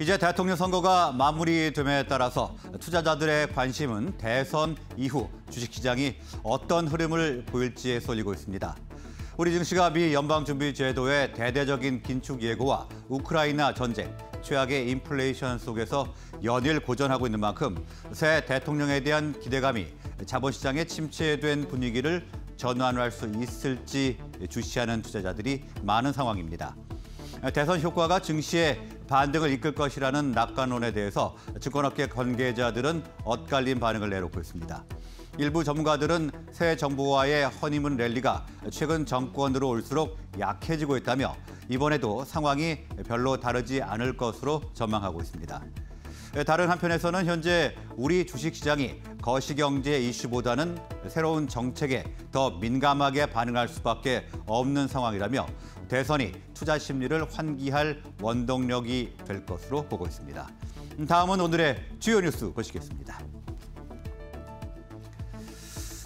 이제 대통령 선거가 마무리됨에 따라서 투자자들의 관심은 대선 이후 주식시장이 어떤 흐름을 보일지에 쏠리고 있습니다. 우리 증시가 미 연방준비제도의 대대적인 긴축 예고와 우크라이나 전쟁, 최악의 인플레이션 속에서 연일 고전하고 있는 만큼 새 대통령에 대한 기대감이 자본시장에 침체된 분위기를 전환할 수 있을지 주시하는 투자자들이 많은 상황입니다. 대선 효과가 증시에 반등을 이끌 것이라는 낙관론에 대해서 증권업계 관계자들은 엇갈린 반응을 내놓고 있습니다. 일부 전문가들은 새 정부와의 허니문 랠리가 최근 정권으로 올수록 약해지고 있다며 이번에도 상황이 별로 다르지 않을 것으로 전망하고 있습니다. 다른 한편에서는 현재 우리 주식시장이 거시경제 이슈보다는 새로운 정책에 더 민감하게 반응할 수밖에 없는 상황이라며 대선이 투자 심리를 환기할 원동력이 될 것으로 보고 있습니다. 다음은 오늘의 주요 뉴스 보시겠습니다.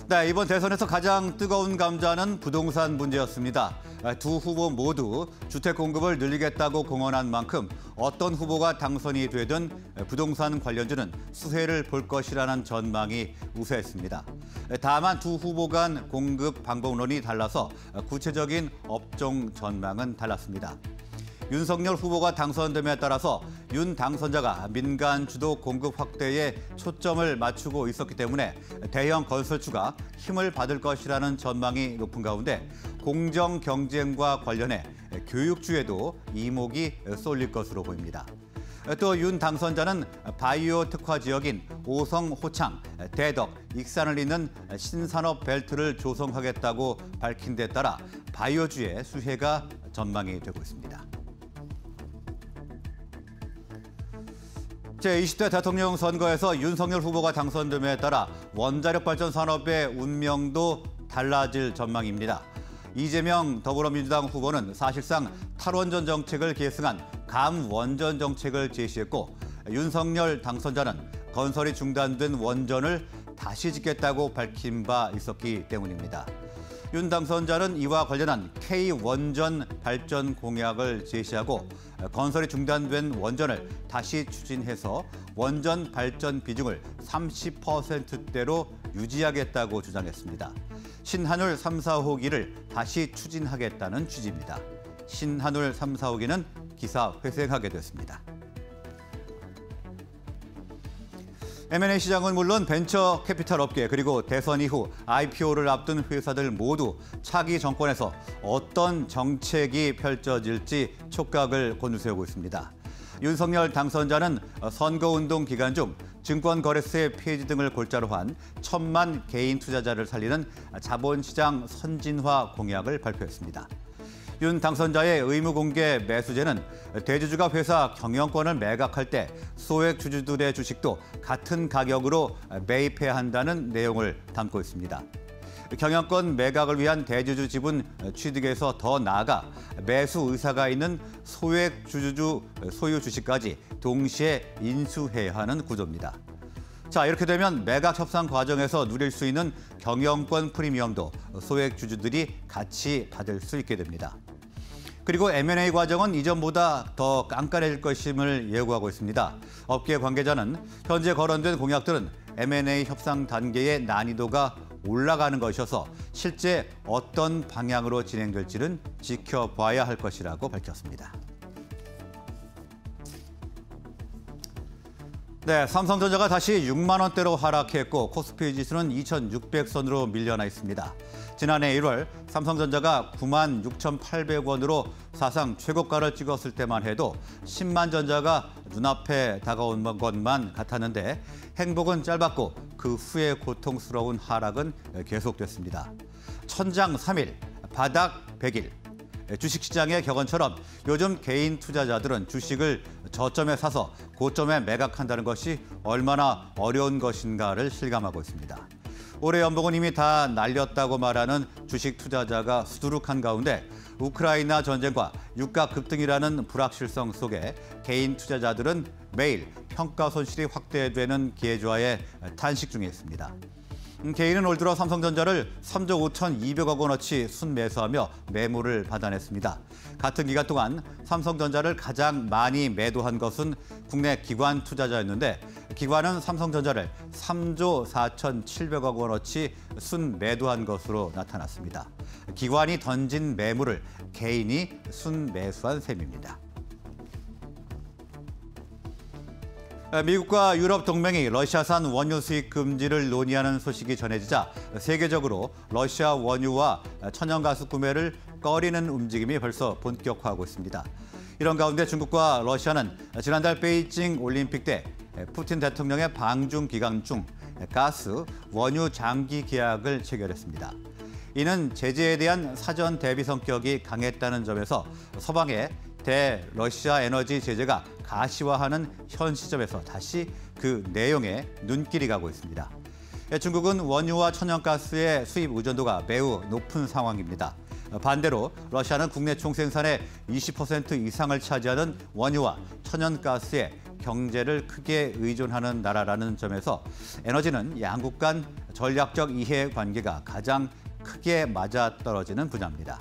네, 이번 대선에서 가장 뜨거운 감자는 부동산 문제였습니다. 두 후보 모두 주택 공급을 늘리겠다고 공언한 만큼 어떤 후보가 당선이 되든 부동산 관련주는 수혜를 볼 것이라는 전망이 우세했습니다. 다만 두 후보 간 공급 방법론이 달라서 구체적인 업종 전망은 달랐습니다. 윤석열 후보가 당선됨에 따라서 윤 당선자가 민간 주도 공급 확대에 초점을 맞추고 있었기 때문에 대형 건설주가 힘을 받을 것이라는 전망이 높은 가운데 공정 경쟁과 관련해 교육주에도 이목이 쏠릴 것으로 보입니다. 또 윤 당선자는 바이오 특화 지역인 오성, 호창, 대덕, 익산을 잇는 신산업 벨트를 조성하겠다고 밝힌 데 따라 바이오주의 수혜가 전망이 되고 있습니다. 제20대 대통령 선거에서 윤석열 후보가 당선됨에 따라 원자력 발전 산업의 운명도 달라질 전망입니다. 이재명 더불어민주당 후보는 사실상 탈원전 정책을 계승한 감원전 정책을 제시했고 윤석열 당선자는 건설이 중단된 원전을 다시 짓겠다고 밝힌 바 있었기 때문입니다. 윤 당선자는 이와 관련한 K-원전 발전 공약을 제시하고 건설이 중단된 원전을 다시 추진해서 원전 발전 비중을 30%대로 유지하겠다고 주장했습니다. 신한울 3, 4호기를 다시 추진하겠다는 취지입니다. 신한울 3, 4호기는 기사 회생하게 됐습니다. M&A 시장은 물론 벤처 캐피탈 업계 그리고 대선 이후 IPO를 앞둔 회사들 모두 차기 정권에서 어떤 정책이 펼쳐질지 촉각을 곤두세우고 있습니다. 윤석열 당선자는 선거운동 기간 중 증권거래세 폐지 등을 골자로 한 천만 개인 투자자를 살리는 자본시장 선진화 공약을 발표했습니다. 윤 당선자의 의무공개 매수제는 대주주가 회사 경영권을 매각할 때 소액 주주들의 주식도 같은 가격으로 매입해야 한다는 내용을 담고 있습니다. 경영권 매각을 위한 대주주 지분 취득에서 더 나아가 매수 의사가 있는 소액 주주주 소유 주식까지 동시에 인수해야 하는 구조입니다. 자, 이렇게 되면 매각 협상 과정에서 누릴 수 있는 경영권 프리미엄도 소액 주주들이 같이 받을 수 있게 됩니다. 그리고 M&A 과정은 이전보다 더 깐깐해질 것임을 예고하고 있습니다. 업계 관계자는 현재 거론된 공약들은 M&A 협상 단계의 난이도가 올라가는 것이어서 실제 어떤 방향으로 진행될지는 지켜봐야 할 것이라고 밝혔습니다. 네, 삼성전자가 다시 6만 원대로 하락했고 코스피 지수는 2,600선으로 밀려나 있습니다. 지난해 1월 삼성전자가 9만 6,800원으로 사상 최고가를 찍었을 때만 해도 10만 전자가 눈앞에 다가온 것만 같았는데 행복은 짧았고 그 후에 고통스러운 하락은 계속됐습니다. 천장 3일, 바닥 100일. 주식시장의 격언처럼 요즘 개인 투자자들은 주식을 저점에 사서 고점에 매각한다는 것이 얼마나 어려운 것인가를 실감하고 있습니다. 올해 연봉은 이미 다 날렸다고 말하는 주식 투자자가 수두룩한 가운데 우크라이나 전쟁과 유가 급등이라는 불확실성 속에 개인 투자자들은 매일 평가 손실이 확대되는 기회주화에 탄식 중에 있습니다. 음, 개인은 올 들어 삼성전자를 3조 5,200억 원어치 순매수하며 매물을 받아냈습니다. 같은 기간 동안 삼성전자를 가장 많이 매도한 것은 국내 기관 투자자였는데 기관은 삼성전자를 3조 4,700억 원어치 순매도한 것으로 나타났습니다. 기관이 던진 매물을 개인이 순매수한 셈입니다. 미국과 유럽 동맹이 러시아산 원유 수입 금지를 논의하는 소식이 전해지자 세계적으로 러시아 원유와 천연가스 구매를 꺼리는 움직임이 벌써 본격화하고 있습니다. 이런 가운데 중국과 러시아는 지난달 베이징 올림픽 때 푸틴 대통령의 방중 기간 중 가스, 원유 장기 계약을 체결했습니다. 이는 제재에 대한 사전 대비 성격이 강했다는 점에서 서방의 대러시아 에너지 제재가 가시화하는 현 시점에서 다시 그 내용에 눈길이 가고 있습니다. 중국은 원유와 천연가스의 수입 의존도가 매우 높은 상황입니다. 반대로 러시아는 국내 총생산의 20% 이상을 차지하는 원유와 천연가스에 경제를 크게 의존하는 나라라는 점에서 에너지는 양국 간 전략적 이해 관계가 가장 크게 맞아떨어지는 분야입니다.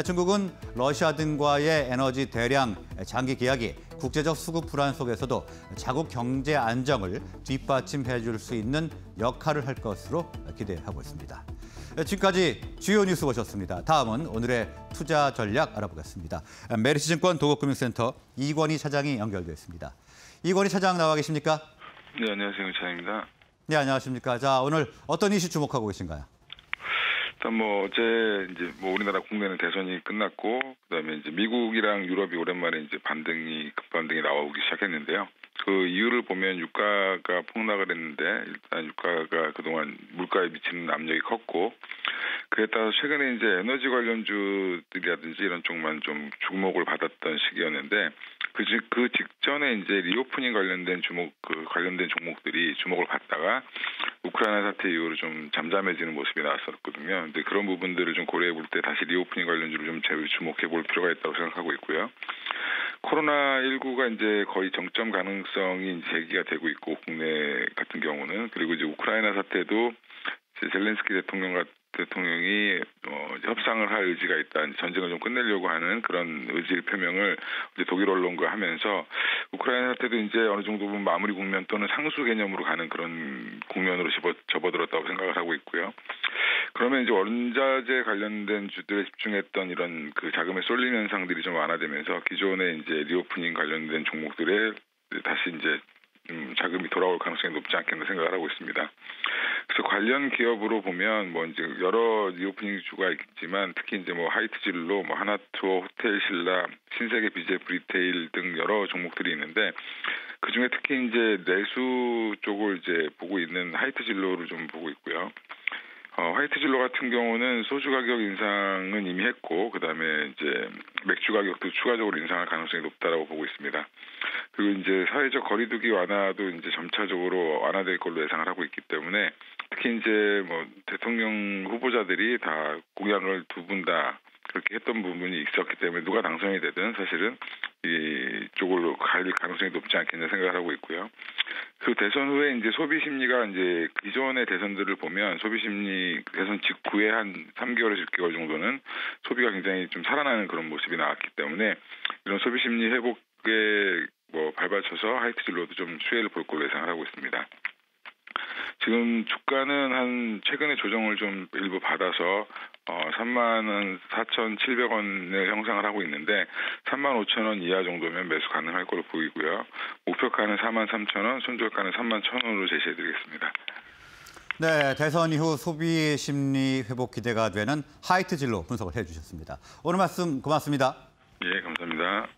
중국은 러시아 등과의 에너지 대량 장기 계약이 국제적 수급 불안 속에서도 자국 경제 안정을 뒷받침해 줄 수 있는 역할을 할 것으로 기대하고 있습니다. 지금까지 주요 뉴스 보셨습니다. 다음은 오늘의 투자 전략 알아보겠습니다. 메리츠증권 도곡금융센터 이권희 차장이 연결되어 습니다 이권희 차장 나와 계십니까? 네, 안녕하세요. 차장입니다. 네, 안녕하십니까. 자, 오늘 어떤 이슈 주목하고 계신가요? 일단 뭐 어제 이제 뭐 우리나라 국내는 대선이 끝났고 그다음에 이제 미국이랑 유럽이 오랜만에 이제 반등이 급반등이 나오기 시작했는데요. 그 이유를 보면 유가가 폭락을 했는데 일단 유가가 그동안 물가에 미치는 압력이 컸고 그에 따라서 최근에 이제 에너지 관련주들이라든지 이런 쪽만 좀 주목을 받았던 시기였는데 그, 직, 그 직전에 이제 reopening 관련된 주목, 그 관련된 종목들이 주목을 받다가 우크라이나 사태 이후로 좀 잠잠해지는 모습이 나왔었거든요. 근데 그런 부분들을 좀 고려해 볼 때 다시 reopening 관련주를 좀 주목해 볼 필요가 있다고 생각하고 있고요. 코로나19가 이제 거의 정점 가능성이 제기가 되고 있고 국내 같은 경우는 그리고 이제 우크라이나 사태도 젤렌스키 대통령 대통령이 어, 협상을 할 의지가 있다. 전쟁을 좀 끝내려고 하는 그런 의지 표명을 이제 독일 언론과 하면서 우크라이나 사태도 이제 어느 정도 보면 마무리 국면 또는 상수 개념으로 가는 그런 국면으로 접어, 접어들었다고 생각을 하고 있고요. 그러면 이제 원자재 관련된 주들에 집중했던 이런 그 자금의 쏠림 현상들이 좀 완화되면서 기존의 이제 reopening 관련된 종목들에 다시 이제 음, 자금이 돌아올 가능성이 높지 않겠나 생각을 하고 있습니다. 그래서 관련 기업으로 보면 뭐 이제 여러 reopening 주가 있지만 특히 이제 뭐 하이트진로, 뭐 하나투어, 호텔신라, 신세계 BGF리테일 등 여러 종목들이 있는데 그 중에 특히 이제 내수 쪽을 이제 보고 있는 하이트진로를 좀 보고 있고요. 어, 하이트진로 같은 경우는 소주 가격 인상은 이미 했고 그다음에 이제 맥주 가격도 추가적으로 인상할 가능성이 높다라고 보고 있습니다. 그리고 이제 사회적 거리두기 완화도 이제 점차적으로 완화될 걸로 예상을 하고 있기 때문에 특히 이제 뭐 대통령 후보자들이 다 공약을 두 분 다 그렇게 했던 부분이 있었기 때문에 누가 당선이 되든 사실은 이 쪽으로 갈 가능성이 높지 않겠냐 생각을 하고 있고요. 그 대선 후에 이제 소비 심리가 이제 기존의 대선들을 보면 소비 심리 대선 직후에 한 3개월에서 6개월 정도는 소비가 굉장히 좀 살아나는 그런 모습이 나왔기 때문에 이런 소비 심리 회복에 뭐 밟아쳐서 하이트 진로도 좀 수혜를 볼 걸로 예상을 하고 있습니다. 지금 주가는 한 최근에 조정을 좀 일부 받아서 어 3만 4,700원을 형성을 하고 있는데 3만 5천 원 이하 정도면 매수 가능할 걸로 보이고요. 목표가는 4만 3천 원, 손절가는 3만 1천 원으로 제시해드리겠습니다. 네, 대선 이후 소비 심리 회복 기대가 되는 하이트 진로 분석을 해주셨습니다. 오늘 말씀 고맙습니다. 예, 감사합니다.